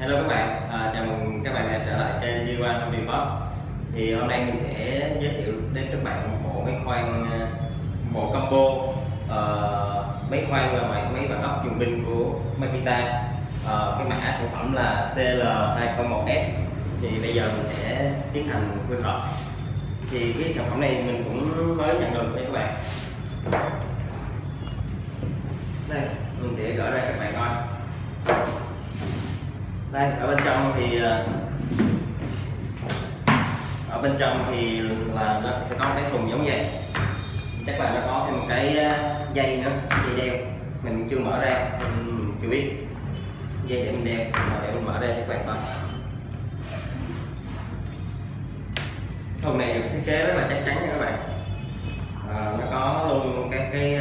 Hello các bạn, à, chào mừng các bạn đã trở lại kênh Di Quan Home Depot Thì hôm nay mình sẽ giới thiệu đến các bạn một bộ máy khoan à, bộ combo uh, máy khoan và máy, máy bằng ốc dùng pin của Makita. Uh, Cái mã sản phẩm là CL201S Thì bây giờ mình sẽ tiến hành quy hợp. Thì cái sản phẩm này mình cũng mới nhận được nha các bạn Đây, mình sẽ gỡ ra các bạn coi đây ở bên trong thì ờ, ở bên trong thì là nó sẽ có cái thùng giống vậy. Chắc là nó có thêm một cái ờ, dây nữa cái dây đeo. Mình chưa mở ra mình chưa biết. Dây để mình đeo mà để mình mở ra cho các bạn coi thùng này được thiết kế rất là chắc chắn nha các bạn. À, nó có luôn các cái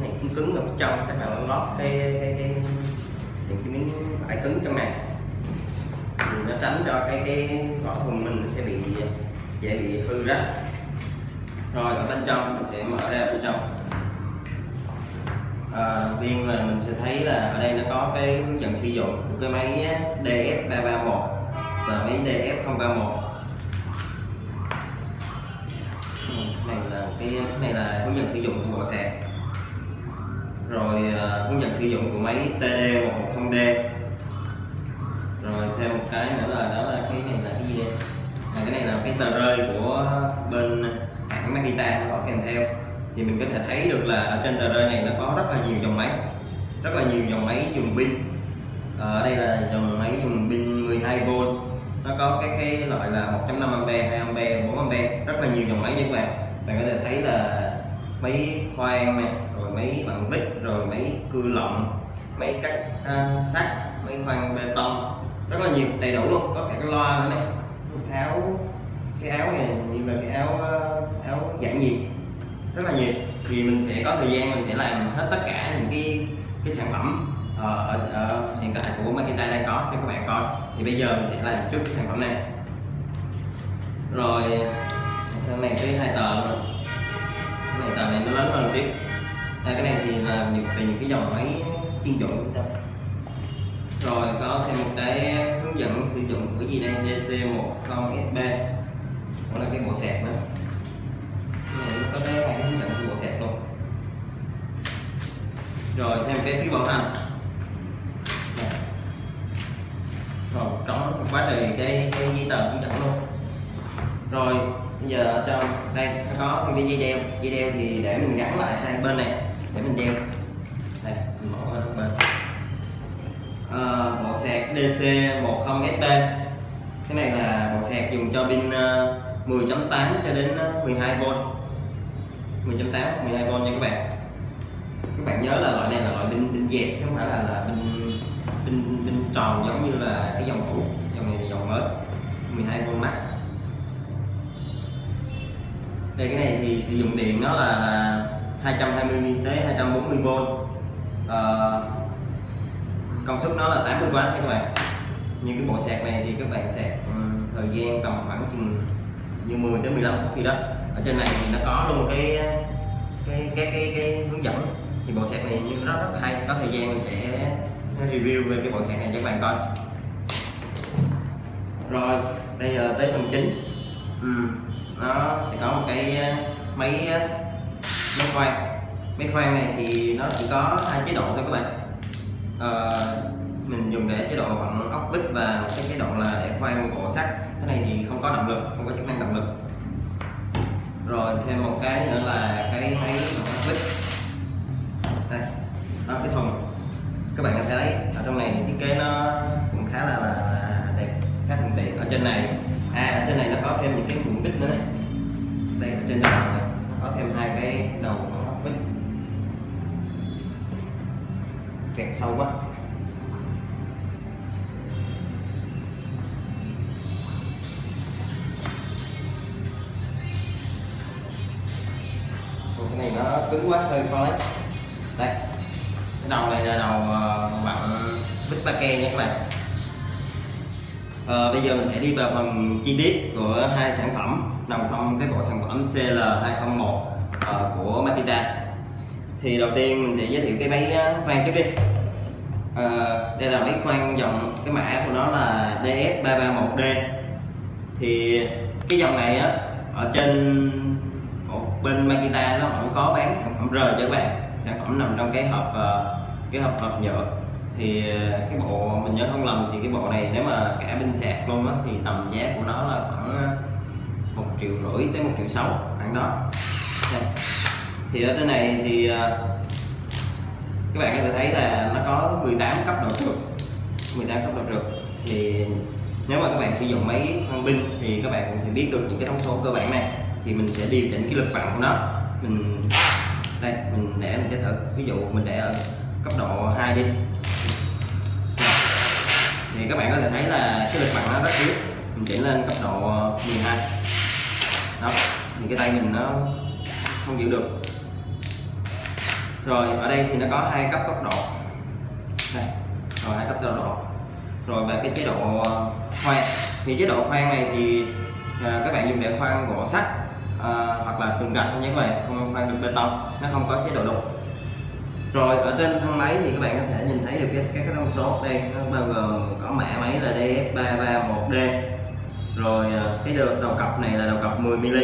này cũng cứng ở bên trong các bạn lót cái cái, cái những cái miếng vải cứng trong này thì nó tránh cho cái cái vỏ thùng mình sẽ bị dễ bị hư rách rồi ở bên trong mình sẽ mở ra bên trong. À, tiên là mình sẽ thấy là ở đây nó có cái hướng dẫn sử dụng của cái máy DF331 và máy DF031 ừ, này là cái này là hướng dẫn sử dụng của bộ sạc rồi uh, hướng dẫn sử dụng của máy TD110D rồi thêm một cái nữa là đó là cái này là cái gì đây? À, cái này là cái tờ rơi của bên hãng Makita nó có kèm theo. Thì mình có thể thấy được là ở trên tờ rơi này nó có rất là nhiều dòng máy rất là nhiều dòng máy dùng pin. Ờ, ở đây là dòng máy dùng pin 12V nó có cái cái loại là 1.5A, 2A, 4A rất là nhiều dòng máy như các bạn bạn có thể thấy là máy khoan này rồi máy bằng vít rồi máy cưa lọng máy cắt uh, sắt máy khoan bê tông. Rất là nhiều đầy đủ luôn có cả cái loa nữa này áo cái áo này như là cái áo à, áo giải nhiệt. Rất là nhiều. Thì mình sẽ có thời gian mình sẽ làm hết tất cả những cái cái sản phẩm ờ, ở, ở, ở hiện tại của Makita đang có cho các bạn coi. Thì bây giờ mình sẽ làm trước cái sản phẩm này. Rồi sang này cái hai tờ luôn cái này tờ này nó lớn hơn xíu. Đây, cái này thì là về những cái dòng máy chuyên dụng. Rồi, có thêm một cái hướng dẫn sử dụng của gì đây? DC10SB đó là cái bộ sạc nữa cái này nó có cái hai hướng dẫn của bộ sạc luôn. Rồi, thêm cái phí bảo hành. Rồi, trống quá trời cái cái giấy tờ hướng dẫn luôn. Rồi bây giờ cho đây nó có thêm cái dây đeo. Dây đeo thì để mình gắn lại hai bên này để mình đeo. Đây mình mở bên à, bộ sạc DC 10SP cái này là bộ sạc dùng cho pin ờ, 10.8 cho đến 12V 10.8 12V nha các bạn. Các bạn nhớ là loại này là loại pin pin dẹt chứ không phải là là pin pin pin tròn giống như là cái dòng cũ. Dòng này là dòng mới 12V max đây cái này thì sử dụng điện nó là, là 220 tới 240 v à, công suất nó là 80 w nha các bạn. Như cái bộ sạc này thì các bạn sạc um, thời gian tầm khoảng chừng như 10 tới 15 phút gì đó. Ở trên này thì nó có luôn cái cái cái cái, cái hướng dẫn. Thì bộ sạc này như rất rất hay. Có thời gian mình sẽ review về cái bộ sạc này cho các bạn coi. Rồi bây giờ tới phần chính. Ừ nó sẽ có một cái ờ, máy ờ, máy khoan. Máy khoan này thì nó chỉ có hai chế độ thôi các bạn. À, mình dùng để chế độ bằng ốc vít và một cái chế độ là để khoan gỗ sắt. Cái này thì không có động lực không có chức năng động lực. Rồi thêm một cái nữa là cái máy ốc vít. Đây đó cái thùng. Sâu quá. Còn cái này nó cứng quá hơi khó lấy. Đây. Cái đầu này là đầu ờ, bằng bích ba ke nha các bạn. À, bây giờ mình sẽ đi vào phần chi tiết của hai sản phẩm nằm trong cái bộ sản phẩm CL201 uh, ờ, của Makita. Thì đầu tiên mình sẽ giới thiệu cái máy khoan trước đi à, đây là máy khoan dòng cái mã của nó là DS331D thì cái dòng này á ở trên một bên Makita nó vẫn có bán sản phẩm rời cho các bạn. Sản phẩm nằm trong cái hộp uh, cái hộp hộp nhựa. Thì ờ, cái bộ mình nhớ không lầm thì cái bộ này nếu mà cả pin sạc luôn á thì tầm giá của nó là khoảng một triệu rưỡi tới một triệu sáu khoảng đó. Dạ. Thì ở trên này thì các bạn có thể thấy là nó có 18 cấp độ trượt 18 cấp độ trượt thì nếu mà các bạn sử dụng máy thăng pin thì các bạn cũng sẽ biết được những cái thông số cơ bản này. Thì mình sẽ điều chỉnh cái lực vặn của nó. Mình, đây, mình để mình cái thử. Ví dụ mình để ở cấp độ 2 đi. Thì các bạn có thể thấy là cái lực vặn nó rất yếu. Mình chỉnh lên cấp độ 12 đó, thì cái tay mình nó không giữ được rồi ở đây thì nó có hai cấp tốc độ. Đây rồi hai cấp tốc độ. Rồi và cái chế độ ờ, khoan. Thì chế độ khoan này thì à, các bạn dùng để khoan gỗ sắt à, hoặc là tường gạch như vậy không khoan được bê tông nó không có chế độ đục. Rồi ở trên thân máy thì các bạn có thể nhìn thấy được cái các cái thông số. Đây nó bao gồm có mã máy là DF331D, rồi cái đầu, đầu cọc này là đầu cọc 10 mm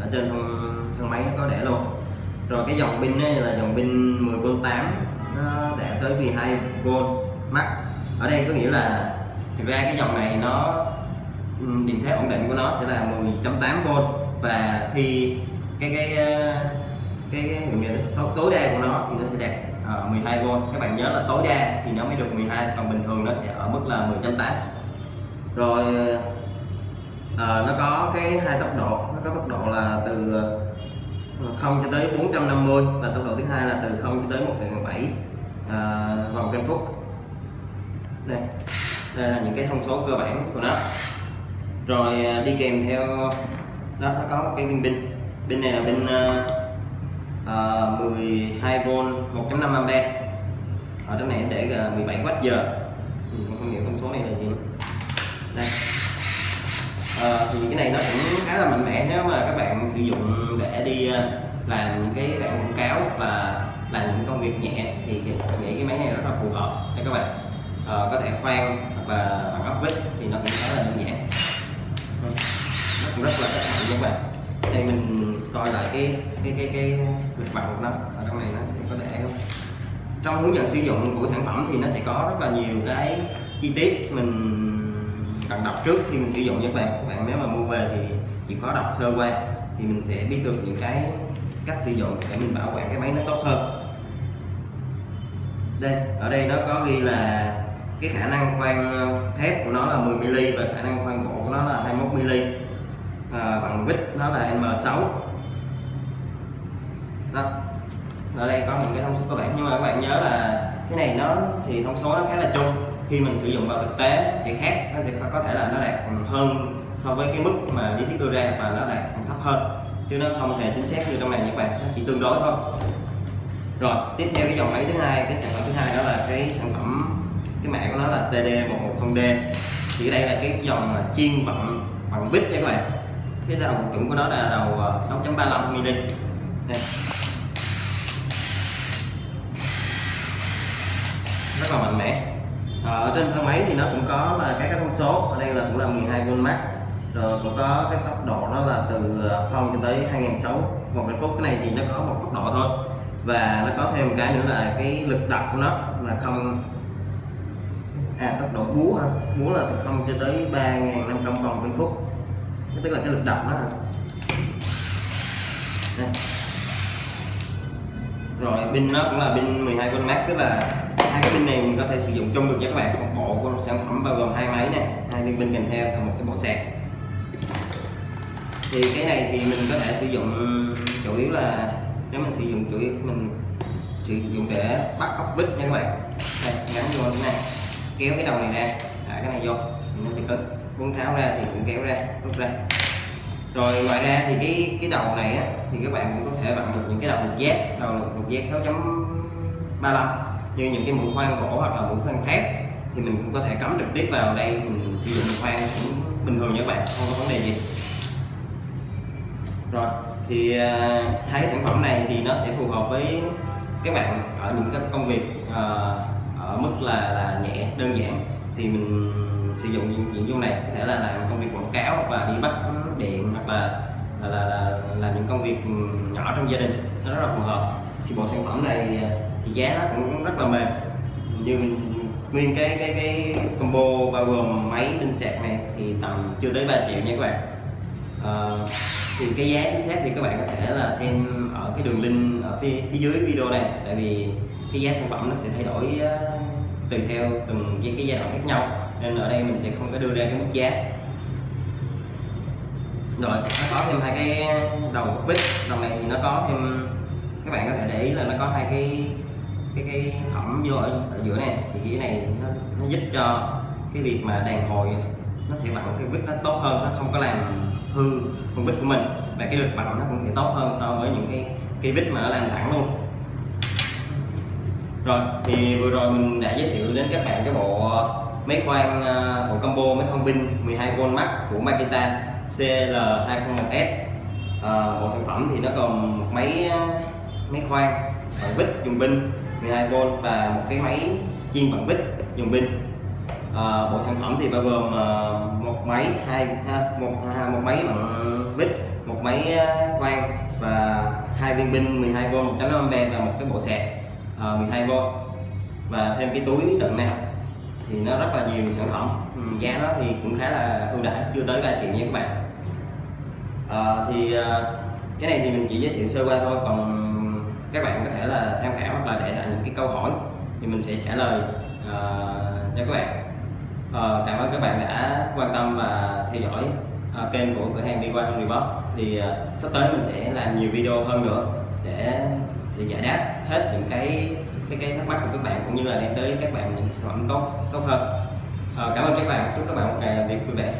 ở trên thân, thân máy nó có để luôn rồi cái dòng pin này là dòng pin 10V8 nó để tới 12V max ở đây có nghĩa là thực ra cái dòng này nó điện thế ổn định của nó sẽ là 10.8V và khi cái cái ờ, cái, cái, cái tối, tối đa của nó thì nó sẽ đạt ờ, uh, 12V các bạn nhớ là tối đa thì nó mới được 12 còn bình thường nó sẽ ở mức là 10.8 rồi uh, nó có cái hai tốc độ nó có tốc độ là từ 0 cho tới 450 và tốc độ thứ hai là từ 0 cho tới 1007 à, vòng trên phút. Đây đây là những cái thông số cơ bản của nó. Rồi à, đi kèm theo đó nó có một cái pin pin. Pin này là pin uh, 12V 1.5 A ở trong này để 17 Wh mình không hiểu thông số này là gì. Đây à, thì cái này nó cũng khá là mạnh mẽ nếu mà các bạn sử dụng để đi ờ, làm những cái bản quảng cáo và làm những công việc nhẹ thì mình nghĩ cái máy này rất là phù hợp cho các bạn. À, có thể khoan hoặc là bằng ốc vít thì nó cũng khá là đơn giản. Nó cũng rất là cách mạnh các bạn. Đây mình coi lại cái cái cái cái lực bằng của nó. Ở trong này nó sẽ có để trong hướng dẫn sử dụng của sản phẩm thì nó sẽ có rất là nhiều cái chi tiết mình cần đọc trước. Khi mình sử dụng nha các bạn các bạn nếu mà mua về thì chỉ có đọc sơ qua thì mình sẽ biết được những cái cách sử dụng để mình bảo quản cái máy nó tốt hơn. Đây ở đây nó có ghi là cái khả năng khoan thép của nó là 10 mm và khả năng khoan gỗ của nó là 21 mm à, bằng vít nó là M6 đó. Ở đây có một cái thông số cơ bản nhưng mà các bạn nhớ là cái này nó thì thông số nó khá là chung khi mình sử dụng vào thực tế sẽ khác, nó sẽ có thể là nó đạt hơn so với cái mức mà lý thuyết đưa ra và nó đạt thấp hơn. Chứ nó không hề chính xác như trong này các bạn, nó chỉ tương đối thôi. Rồi, tiếp theo cái dòng máy thứ hai, cái sản phẩm thứ hai đó là cái sản phẩm, cái mã của nó là TD110D thì đây là cái dòng mà chuyên bằng bằng bit nha các bạn. Cái đầu chuẩn của nó là đầu ờ, 6.35 mm đây. Rất là mạnh mẽ. Ờ, ở trên thang máy thì nó cũng có là các cái thông số. Ở đây là cũng là 12V max. Rồi cũng có cái tốc độ nó là từ ờ, 0 cho tới 2006 một phút cái này thì nó có một tốc độ thôi. Và nó có thêm một cái nữa là cái lực đập của nó là không à tốc độ búa ha búa là từ 0 cho tới 3.500 vòng trên phút. Tức là cái lực đập nó rồi pin nó cũng là pin 12V max, tức là hai cái pin này mình có thể sử dụng chung được cho các bạn. Một bộ của sản phẩm bao gồm hai máy này hai viên pin kèm theo và một cái bộ sạc. Thì cái này thì mình có thể sử dụng chủ yếu là nếu mình sử dụng chủ yếu mình sử dụng để bắt ốc vít nha các bạn. Đây gắn vô thế này. Kéo cái đầu này ra. À, cái này vô. Thì nó sẽ cứng muốn tháo ra thì cũng kéo ra rút ra. Rồi ngoài ra thì cái cái đầu này á, thì các bạn cũng có thể vặn được những cái đầu lục giác. Đầu lục giác 6.35 như những cái mũi khoan gỗ hoặc là mũi khoan thép thì mình cũng có thể cắm trực tiếp vào đây mình sử dụng khoan cũng bình thường nha các bạn không có vấn đề gì. Rồi thì à, hai sản phẩm này thì nó sẽ phù hợp với các bạn ở những cái công việc uh, ở mức là là nhẹ đơn giản. Thì mình sử dụng những dụng dung này có thể là làm công việc quảng cáo hoặc là đi bắt điện hoặc là là, là, là làm những công việc nhỏ trong gia đình nó rất là phù hợp. Thì bộ sản phẩm này à, thì giá nó cũng rất là mềm. Như nguyên cái cái cái combo bao gồm máy tinh sạc này thì tầm chưa tới 3 triệu nha các bạn. À, thì cái giá chính xác thì các bạn có thể là xem ở cái đường link ở phía, phía dưới video này. Tại vì cái giá sản phẩm nó sẽ thay đổi ờ, tùy theo từng cái, cái giai đoạn khác nhau. Nên ở đây mình sẽ không có đưa ra cái mức giá. Rồi nó có thêm hai cái đầu bích đầu này thì nó có thêm các bạn có thể để ý là nó có hai cái cái cái thẩm vô ở, ở giữa này thì cái này nó, nó giúp cho cái việc mà đàn hồi nó sẽ bằng cái vít nó tốt hơn nó không có làm hư con vít của mình và cái lực bằng nó cũng sẽ tốt hơn so với những cái cái vít mà nó làm thẳng luôn. Rồi thì vừa rồi mình đã giới thiệu đến các bạn cái bộ máy khoan à, bộ combo máy khoan pin 12V max của Makita CL201S à, bộ sản phẩm thì nó gồm một máy à, máy khoan bằng vít dùng pin. 12V và một cái máy chiên bằng bích dùng pin. À, bộ sản phẩm thì bao gồm ờ, một máy hai ha, một ha, một máy bằng bích một máy ờ, quang và hai viên pin 12V 1.5A và một cái bộ sạc 12V và thêm cái túi đựng này thì nó rất là nhiều sản phẩm. Ừ, giá nó thì cũng khá là ưu đãi chưa tới 3 triệu nha các bạn. À, thì cái này thì mình chỉ giới thiệu sơ qua thôi còn các bạn có thể là tham khảo hoặc là để lại những cái câu hỏi thì mình sẽ trả lời uh, cho các bạn. Uh, cảm ơn các bạn đã quan tâm và theo dõi uh, kênh của cửa hàng đi qua không Box. Thì uh, sắp tới mình sẽ làm nhiều video hơn nữa để sẽ giải đáp hết những cái cái cái thắc mắc của các bạn cũng như là đem tới các bạn những sản phẩm tốt tốt hơn. Uh, cảm ơn các bạn. Chúc các bạn một ngày làm việc vui vẻ.